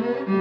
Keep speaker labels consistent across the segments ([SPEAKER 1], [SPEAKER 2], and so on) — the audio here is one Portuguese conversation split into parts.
[SPEAKER 1] Mm-hmm.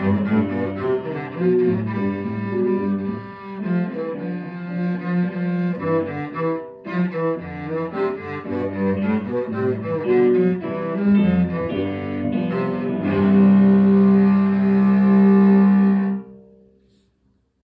[SPEAKER 1] Música